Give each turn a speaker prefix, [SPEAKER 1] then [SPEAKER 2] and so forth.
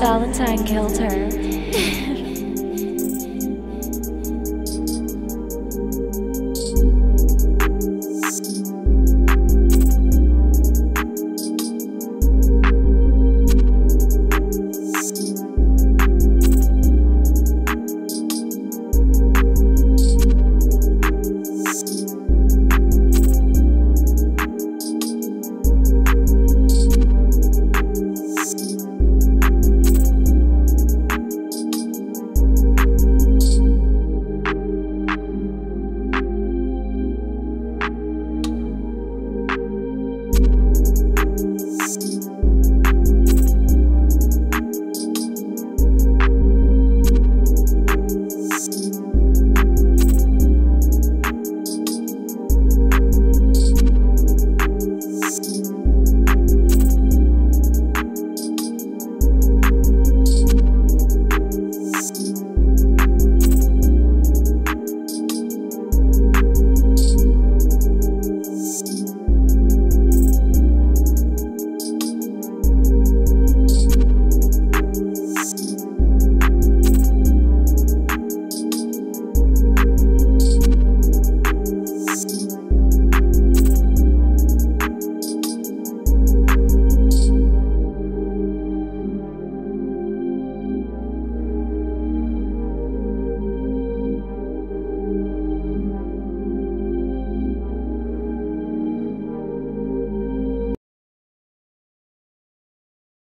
[SPEAKER 1] Valentine killed her.